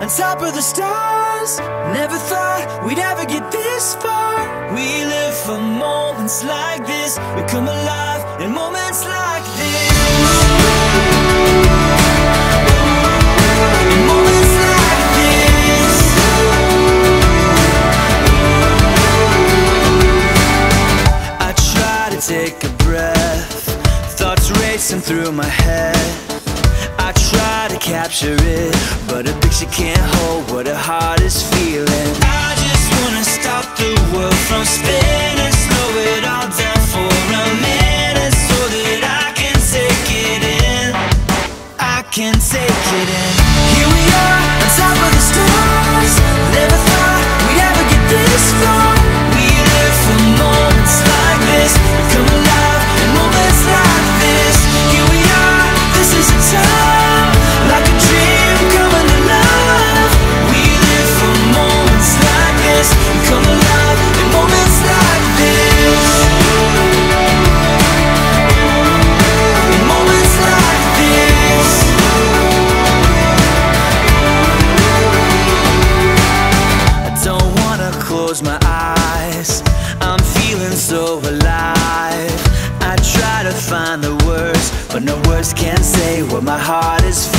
on top of the stars. Never thought we'd ever get this far. We live for moments like this. We come alive in moments like this. Take a breath. Thoughts racing through my head try to capture it But a picture can't hold what a heart is feeling. I just wanna stop the world from spinning. But no words can say what my heart is feeling